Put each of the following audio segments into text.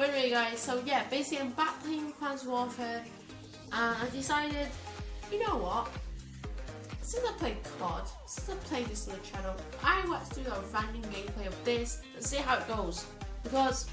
But anyway guys, so yeah, basically I'm back playing Advanced Warfare, and I decided, you know what? Since I played COD, since I played this on the channel, I want to do a random gameplay of this, and see how it goes. Because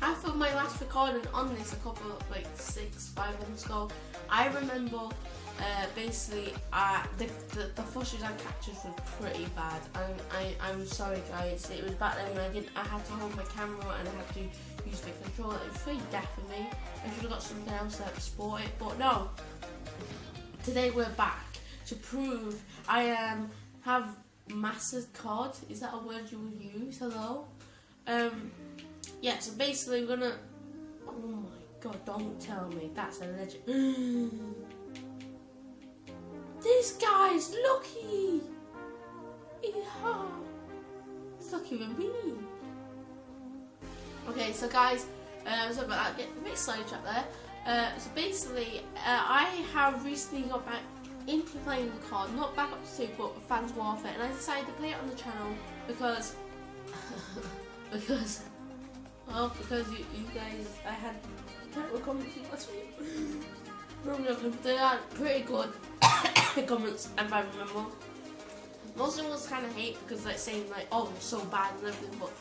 after my last recording on this a couple like six five months ago I remember uh, basically uh, the, the, the footage I captured was pretty bad. And I, I'm sorry guys. It was back then when I didn't I had to hold my camera and I had to use the controller. It was very deaf for me. I should have got something else that sport it but no. Today we're back to prove I um, have mastered COD. Is that a word you would use? Hello? Um yeah, so basically we're gonna. Oh my god! Don't tell me. That's a legend. this guy's lucky. Yeah, it's lucky than me. Okay, so guys, uh, sorry about that. Get a bit sidetracked there. Uh, so basically, uh, I have recently got back into playing the card, not back up to two, but Advanced Warfare, and I decided to play it on the channel because because well, because you, you guys, I had terrible comments last week. they are pretty good comments, if I remember. Most of them was kind of hate because like saying like, oh, I'm so bad and everything, but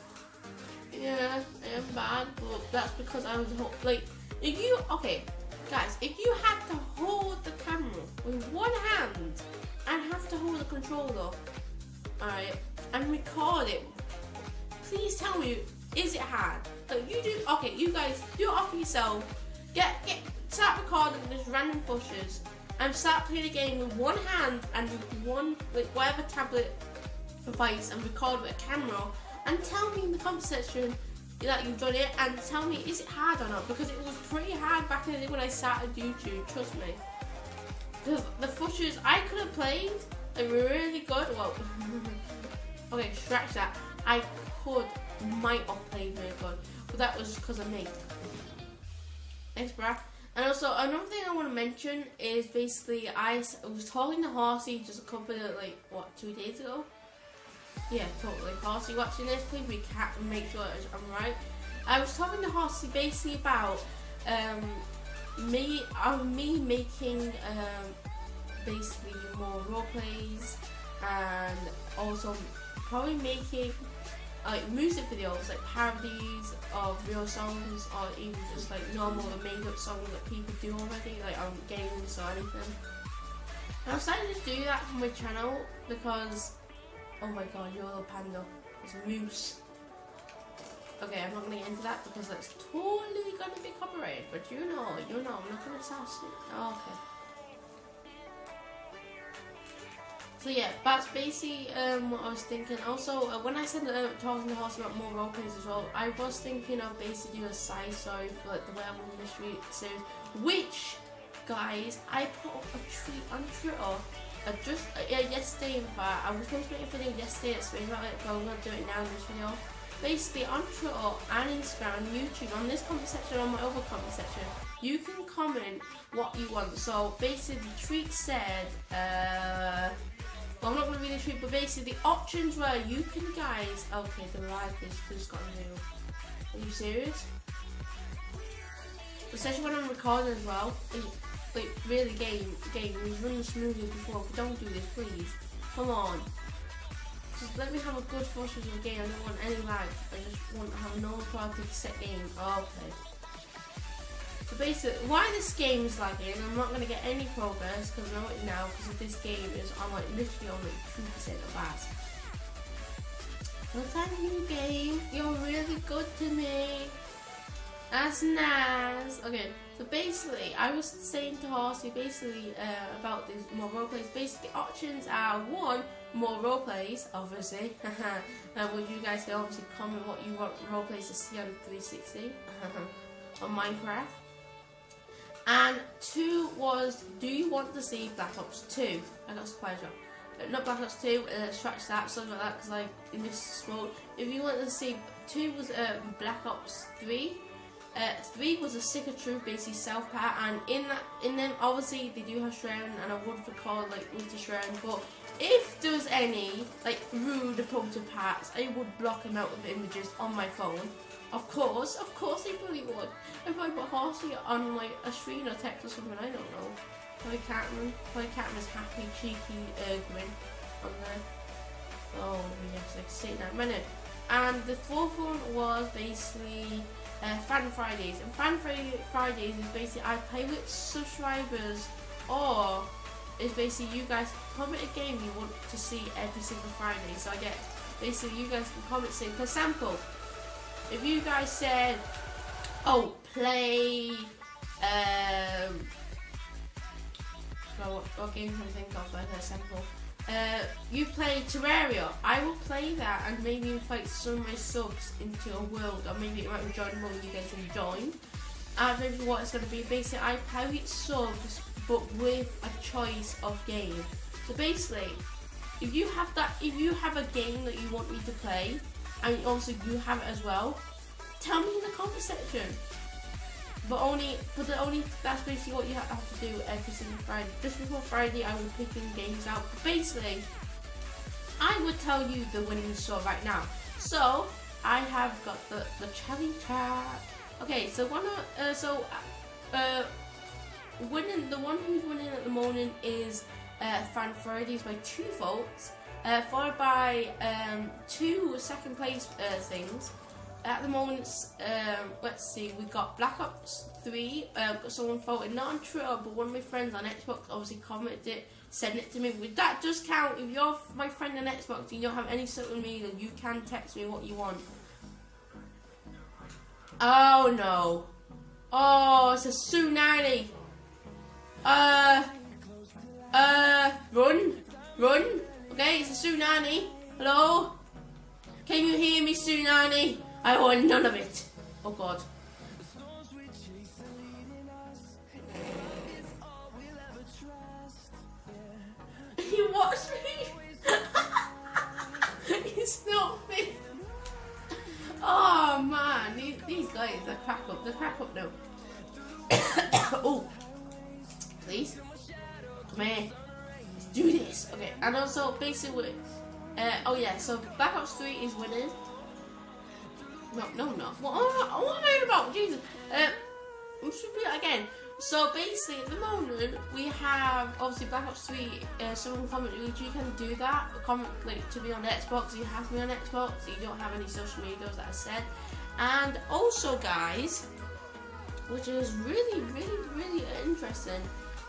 yeah, I am bad, but that's because I was like, if you okay, guys, if you had to hold the camera with one hand and have to hold the controller, alright, and record it, please tell me is it hard? Like you do okay, you guys do it off yourself. Get get start recording this random pushes and start playing a game with one hand and with one like whatever tablet device and record with a camera and tell me in the comment section that you've done it and tell me is it hard or not because it was pretty hard back in the day when I started YouTube, trust me. Because the pushes I could have played, they were really good. Well, okay, scratch that. I could might have played very good, but that was because of me. Thanks, bruh. And also, another thing I want to mention is basically I was talking to Horsey just a couple of, like, what, two days ago? Yeah, totally. Horsey watching this, please recap and make sure I'm right. I was talking to Horsey basically about um, me, uh, me making um, basically more role plays and also probably making like music videos, like parodies of real songs, or even just like normal or made-up songs that people do already, like on games or anything. And I'm starting to do that on my channel because, oh my god, your little panda is moose. Okay, I'm not to get into that because that's totally to be copyrighted, but you know, you know, I'm not going to assassinate. Oh, okay. So yeah, that's basically um, what I was thinking. Also, uh, when I said uh, talking to Horse about more roleplays as well, I was thinking of basically doing a side story for like the Werewolf Mystery series, which, guys, I put up a tweet on Twitter uh, just uh, yeah, yesterday in fact. I was going to make a video yesterday explaining about it, but I'm going to do it now in this video. Basically, on Twitter and Instagram YouTube, on this comment section, on my other comment section, you can comment what you want. So basically, the tweet said, uh, I'm not going to read the tweet, but basically the options were you can guys. Okay, the live is just got new. Are you serious? Especially when I'm recording as well. Like, really, game, game, we've run smoothly before. But don't do this, please. Come on. Just let me have a good footage of game. I don't want any lag. I just want to have no quality set game. Okay. So basically, why this game is lagging, I'm not going to get any progress because I know it now because this game is on like literally on like 2% of that. Well, thank you game, you're really good to me. That's nice. Okay, so basically, I was saying to Horsey basically uh, about these more roleplays. Basically, options are one, more roleplays, obviously. and would you guys can obviously comment what you want roleplays to see on 360 on Minecraft. And two was, do you want to see Black Ops 2? I got surprised wrong. Uh, not Black Ops 2, uh, scratch that, something like that, because I misspoke. If you want to see, two was uh, Black Ops 3, Uh, three was a Stick of Truth, basically South Park, and in that, in them, obviously they do have Shroud, and I would recall like Mr. Shroud, but if there was any like rude approach to pats, I would block them out of images on my phone. Of course, of course they really would. If I put Horsey on like a screen or text or something, I don't know. Play Catman, play Catman's happy, cheeky grin on there. Oh yes, like say that minute. And the fourth one was basically uh, Fan Fridays. And Fan Fridays is basically I play with subscribers or is basically you guys comment a game you want to see every single Friday. So I get basically you guys can comment saying, for example, if you guys said, oh, play, um, what, what game can I think of? Like a sample. Uh, you play Terraria. I will play that and maybe invite some of my subs into a world, or maybe it might be join world you guys can join. And maybe what it's going to be. Basically, I play subs, but with a choice of game. So basically, if you have that, if you have a game that you want me to play, and also you have it as well, tell me in the comment section. But only, but the only, that's basically what you have to do every single Friday. Just before Friday, I will pick in games out. But basically, I would tell you the winning score right now. So, I have got the, the challenge track. Okay, so one, uh, so, uh, winning, the one who's winning at the moment is uh, Fan Fridays by two votes, uh, followed by um, two second place uh, things. At the moment, um, let's see, we've got Black Ops 3, um, got someone voted, not on Twitter, but one of my friends on Xbox obviously commented it, sent it to me. That just count? If you're my friend on Xbox and you don't have any social media, you can text me what you want. Oh no. Oh, it's a tsunami. Uh, uh, run, run. Okay, it's a tsunami. Hello? Can you hear me, tsunami? I want none of it. Oh god. you watched me? it's not me. Oh man, these, these guys, are crack up, They're crack up now. oh, please, come here, do this. Okay, and also basically, uh, oh yeah, so Black Ops 3 is winning. No, no, no. What, what, am I about? Jesus. Uh, we should be again. So basically, at the moment, we have obviously Black Ops 3. Uh, someone commented, you can do that. Comment like to be on Xbox. You have to be on Xbox. You don't have any social media, that I said. And also, guys, which is really, really, really interesting,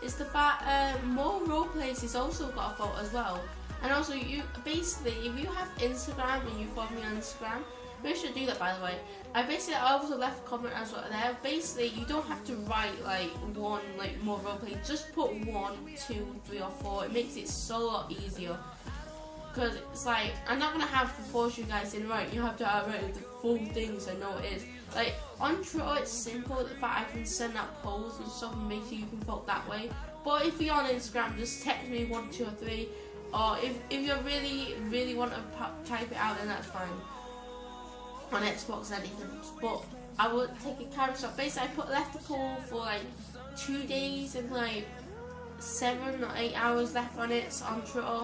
is the fact uh, more role plays is also got a fault as well. And also, you basically, if you have Instagram and you follow me on Instagram, Make sure to do that by the way. I basically I also left a comment as well there. Basically you don't have to write like one like more roleplay. Just put one, two, three or four. It makes it so lot easier. Cause it's like I'm not gonna have to force you guys in right. You have to write the full thing so I know it is. Like on Twitter it's simple the fact I can send out polls and stuff and make sure you can vote that way. But if you're on Instagram just text me one, two or three. Or if, if you really, really want to type it out then that's fine on Xbox anything, but I would take a camera shot. Basically, I put left the pool for like two days and like seven or eight hours left on it so on Twitter.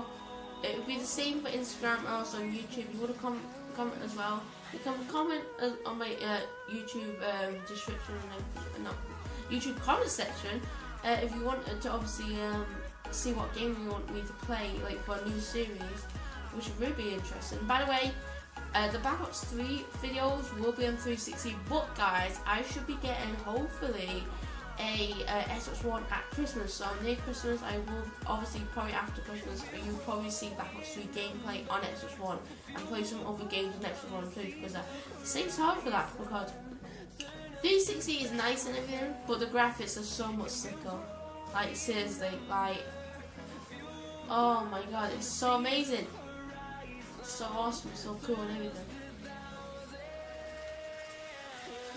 It would be the same for Instagram also on YouTube. You want to com comment as well. Can comment on my uh, YouTube um, description and uh, YouTube comment section uh, if you want to obviously um, see what game you want me to play, like for a new series, which would be interesting. By the way, uh, the Black Ops 3 videos will be on 360, but guys, I should be getting hopefully a uh, Xbox One at Christmas. So near Christmas, I will obviously probably after Christmas, you'll probably see Ops 3 gameplay on Xbox One and play some other games on Xbox One too because uh, it's hard for that because 360 is nice and everything, but the graphics are so much sicker. Like seriously, like oh my god, it's so amazing so awesome, so cool and everything.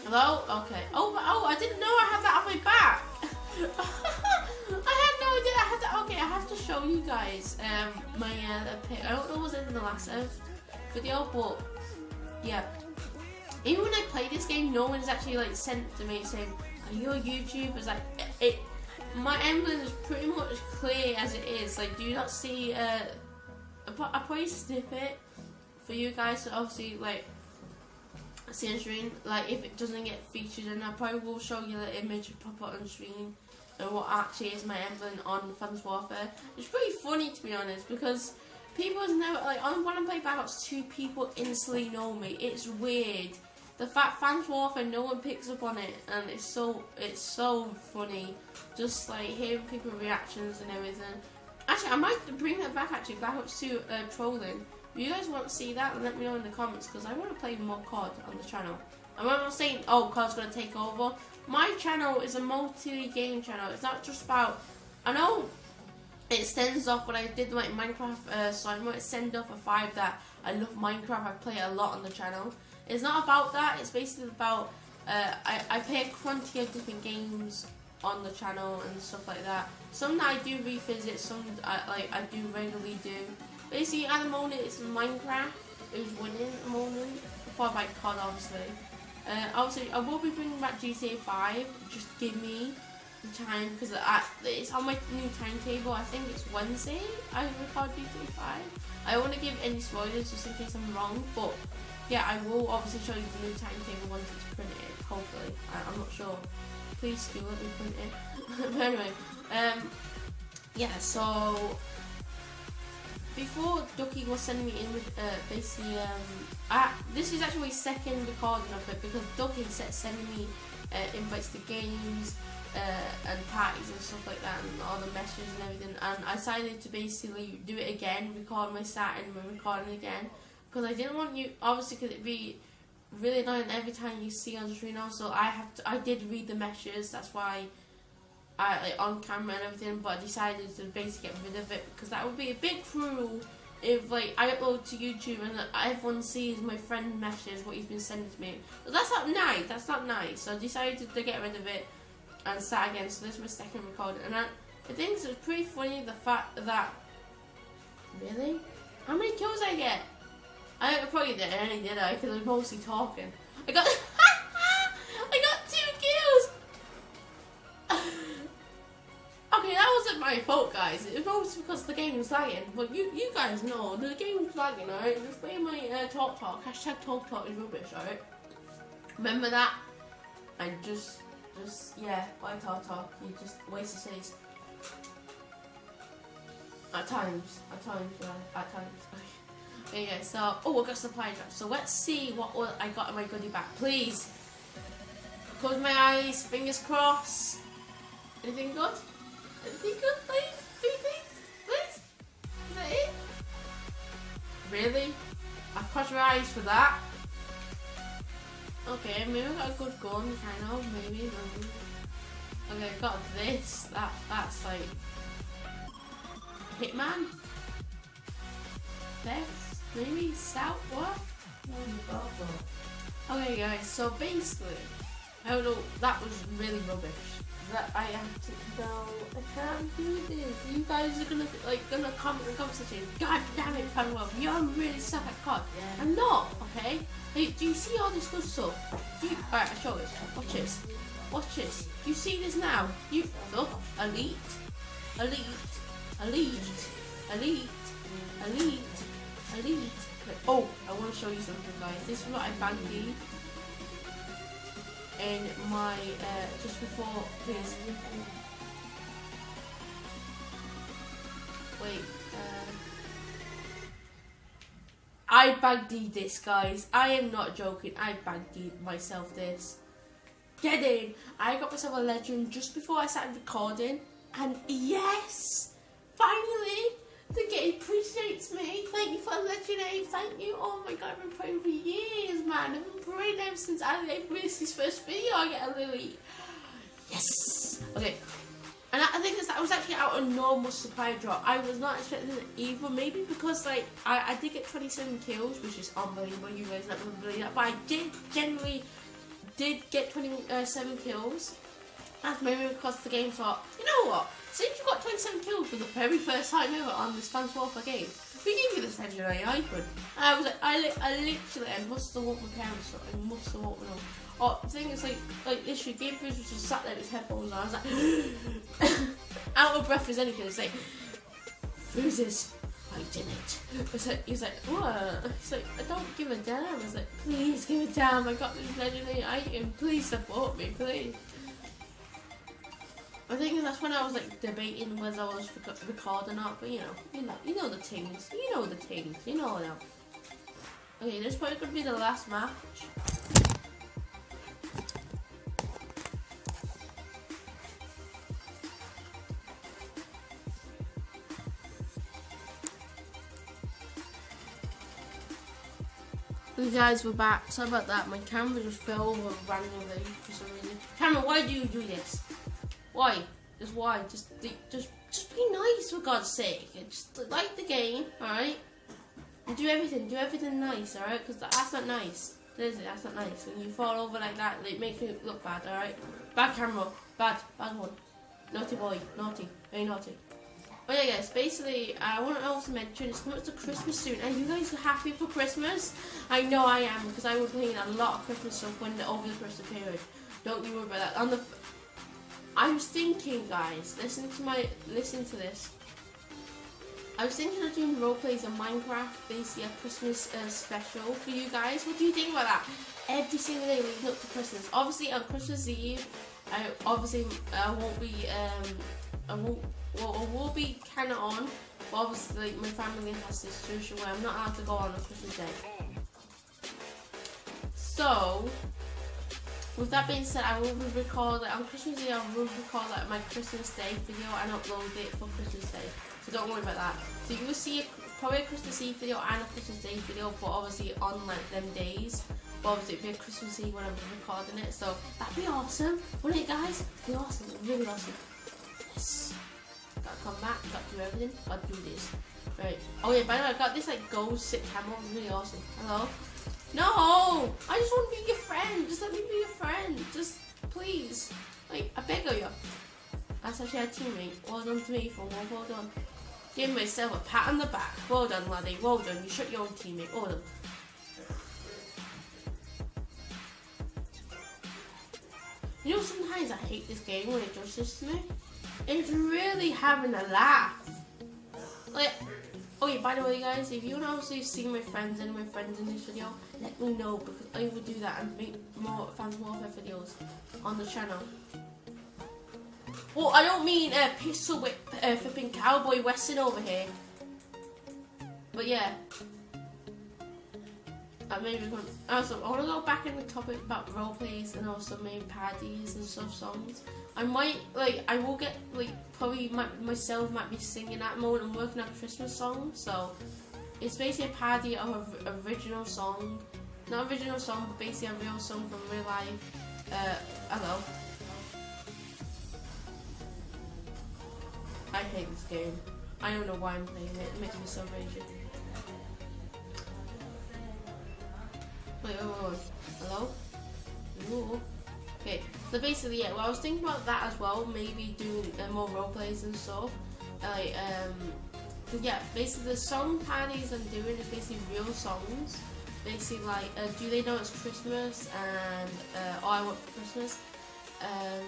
Hello? Okay. Oh, oh, I didn't know I had that on my back. I had no idea I had that. Okay, I have to show you guys um, my uh, I don't know what was in the last uh, video, but yeah. even when I play this game, no one's actually like sent to me saying, "Are you a YouTuber?" It's like it. My emblem is pretty much clear as it is. Like, do you not see? Uh, I probably snip it for you guys to obviously like screen. Like, if it doesn't get featured, and I probably will show you the image pop up on screen and what actually is my emblem on Advanced Warfare. It's pretty funny to be honest because people know like on when I play Black 2, people instantly know me. It's weird. The fact Advanced Warfare, no one picks up on it, and it's so it's so funny. Just like hearing people's reactions and everything. Actually, I might bring that back. Actually, Black Ops 2 uh, trolling. If you guys want to see that, let me know in the comments because I want to play more COD on the channel. I'm not saying, oh, COD's going to take over. My channel is a multi-game channel. It's not just about, I know it sends off when I did like Minecraft, uh, so I might send off a five that I love Minecraft, I play a lot on the channel. It's not about that, it's basically about, uh, I, I play a quantity of different games on the channel and stuff like that. Some that I do revisit, some I, like I do regularly do. Basically at the moment it's Minecraft, is winning at the moment, followed by COD obviously. Uh, obviously, I will be bringing back GTA 5. Just give me the time because it's on my new timetable. I think it's Wednesday. I record GTA 5. I don't want to give any spoilers just in case I'm wrong, but yeah, I will obviously show you the new timetable once it's printed. Hopefully, I, am not sure. Please do let me print it. but anyway, um, yeah. So before Ducky was sending me in with uh, basically, um, I, this is actually second recording of it because Ducky set sending me uh, invites to games uh, and parties and stuff like that and all the messages and everything. And I decided to basically do it again, record my start and recording again because I didn't want you, obviously because it'd be really annoying every time you see on the screen. Also I have to, I did read the messages, that's why I, like, on camera and everything, but I decided to basically get rid of it because that would be a bit cruel if like I upload to YouTube and everyone sees my friend messages what he's been sending to me. But that's not nice. That's not nice. So I decided to get rid of it and start again. So this was my second recording, and I, I think it's pretty funny the fact that really how many kills I get. I probably didn't any did I because I was mostly talking. I got Okay, that wasn't my fault, guys. It was because the game was lagging. But you, you guys know the game was lagging, alright? Just play my uh, talk talk. Hashtag talk talk is rubbish, alright? Remember that? And just, just yeah, why talk talk? You just waste the space. At times, at times, yeah, at times. Okay, yeah, so oh, I got supply drop. So let's see what I got in my goodie bag, please. Close my eyes, fingers crossed. Anything good? Good, please? Three things, please? Is that it? Really? I've cross your eyes for that. Okay, maybe I got a good gun, kind of, maybe, maybe. Okay, I got this. That that's like Hitman. This maybe Stout. What? Okay, guys. So basically, I don't know. That was really rubbish that I have to no, I can't do this. You guys are gonna like gonna comment in the comment section. God damn it, FunWolf, you're really suck at COD. Yeah. I'm not, okay? Hey, do you see all this good stuff? Do you, alright, I'll show this. Watch this. Watch this. You see this now? You look, elite, elite, elite, elite, elite, elite. Oh, I want to show you something, guys. This is what I bagged in my uh, just before this. Wait. Uh, I bagged this, guys. I am not joking. I bagged myself this. Get in. I got myself a legend just before I started recording, and yes, finally the game appreciates me. Thank you for legendary. Thank you. Oh my god, I've been praying for years, man. I've been praying ever since I released this first video. I get a Louis. Yes. Okay. And I think that was actually out a normal supply drop. I was not expecting it either. Maybe because like I, I did get 27 kills, which is unbelievable. You guys not believe that, but I did generally did get 27 uh, kills. That's maybe because the game thought, you know what? Since you got 27 kills for the very first time ever on this Advanced Warfare game, we gave you this legendary icon. I was like, I, li- I literally, I must have walked my parents. I must have walked them up. Oh, the thing is, like, like literally, Game Freeze was just sat there with his headphones on. I was like, out of breath as anything. It's like, Freezes, I did it. It's like, he's like, what? He's like, I don't give a damn. I was like, please give a damn. I got this legendary item. Please support me, please. I think that's when I was like debating whether I was rec- recording or not, but you know, you know, you know the things, you know the things, you know now. Okay, this is probably gonna be the last match. You guys, we're back. Sorry about that. My camera just fell over randomly for some reason. Camera, why do you do this? Why? Just why? Just, just, just be nice for God's sake. Just like the game, all right? And do everything, do everything nice, all right? Because that's not nice. Is it? That's not nice. When you fall over like that, it makes you look bad, all right? Bad camera, bad, bad one. Naughty boy, naughty, very naughty. But yeah, guys, basically, I want to also mention it's coming up to Christmas soon. Are you guys happy for Christmas? I know I am because I was playing a lot of Christmas stuff when over the Christmas period. Don't you worry about that. On the, I was thinking, guys, listen to my, listen to this. I was thinking of doing role plays of Minecraft, this year Christmas uh, special for you guys. What do you think about that? Every single day leading up to Christmas. Obviously, on Christmas Eve, I obviously I won't be um I won't well I will be kind of on. But obviously, my family has this situation where I'm not allowed to go on on Christmas Day. So, with that being said, I will record like, on Christmas Day. I will record like my Christmas Day video and upload it for Christmas Day. So don't worry about that. So you will see a, probably a Christmas Eve video and a Christmas Day video, but obviously on like them days. But obviously it'd be a Christmas Eve when I'm recording it. So that'd be awesome, wouldn't it, guys? It'd be awesome, really awesome. Yes. Gotta come back. Gotta do everything. Gotta do this. Right. Oh yeah. By the way, I got this like gold sit camel. Really awesome. Hello. No! I just want to be your friend. Just let me be your friend. Just please. Like, I beg of you. That's actually a teammate. Well done to me for one. Well done. Give myself a pat on the back. Well done, laddie. Well done. You shot your own teammate. Well done. You know, sometimes I hate this game when it does this to me. It's really having a laugh. Like, Oh yeah, by the way guys, if you want to also see my friends and my friends in this video, let me know because I will do that and make more Phantom Warfare videos on the channel. Well, I don't mean uh, pistol whip uh, flipping cowboy western over here. But yeah. Maybe want, also I want to go back in the topic about role plays and also maybe parodies and stuff songs. I might like I will get like probably might, myself might be singing at the moment. I'm working on a Christmas song, so it's basically a parody of an original song, not original song, but basically a real song from real life. Uh, hello. I hate this game. I don't know why I'm playing it. It makes me so raging. Wait, wait, wait. Hello? Okay, so basically, yeah, well, I was thinking about that as well, maybe doing uh, more role plays and stuff. Like, um, yeah, basically the song parodies I'm doing is basically real songs. Basically, like, uh, do they know it's Christmas and uh, all I want for Christmas um,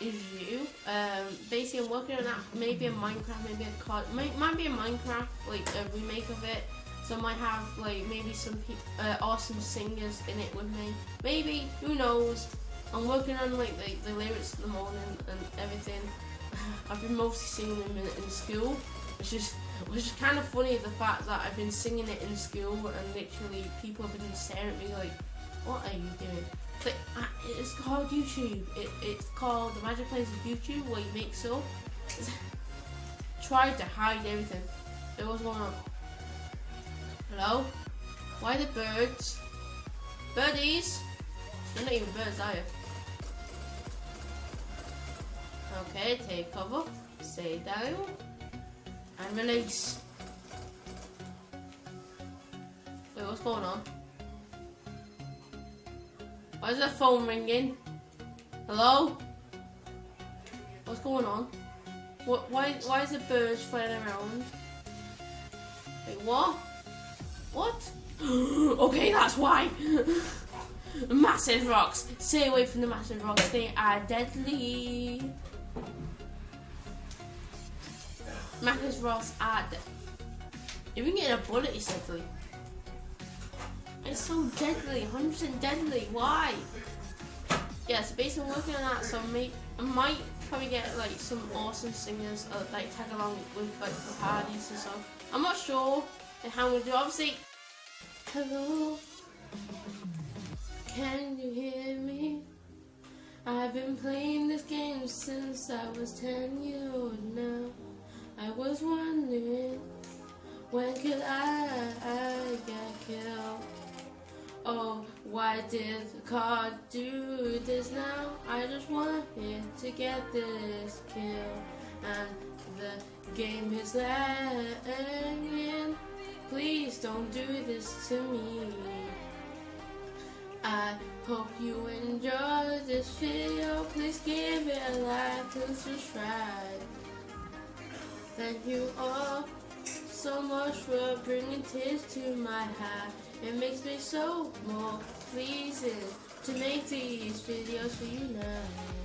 is you. Um, basically, I'm working on that. Maybe a Minecraft, maybe a card, might, might be a Minecraft like a remake of it. So I might have like maybe some uh, awesome singers in it with me. Maybe who knows? I'm working on like the, the lyrics at the moment and everything. I've been mostly singing them in, in school, which is which is kind of funny the fact that I've been singing it in school and literally people have been staring at me like, "What are you doing?" It's like uh, it's called YouTube. It, it's called the Magic Place of YouTube where you make stuff. Tried to hide everything. It was going on. Hello? Why the birds? Birdies? You're not even birds, are you? Okay, take cover, stay down, and release. Wait, what's going on? Why is the phone ringing? Hello? What's going on? What? Why? Why is the birds flying around? Wait, what? What? okay, that's why. massive rocks. Stay away from the massive rocks. They are deadly. Massive rocks are deadly. Even getting a bullet is deadly. It's so deadly, 100% deadly. Why? Yeah, so basically working on that, so may, I might probably get like some awesome singers uh, like tag along with like the parties and stuff. I'm not sure how I'm gonna do. Obviously, hello, can you hear me? I've been playing this game since I was 10 years old now. I was wondering when could I, I get killed? Oh, why did card do this now? I just wanted to get this kill. And the game is lagging. Please don't do this to me. I hope you enjoy this video. Please give it a like and subscribe. Thank you all so much for bringing tears to my heart. It makes me so more pleasing to make these videos for you now.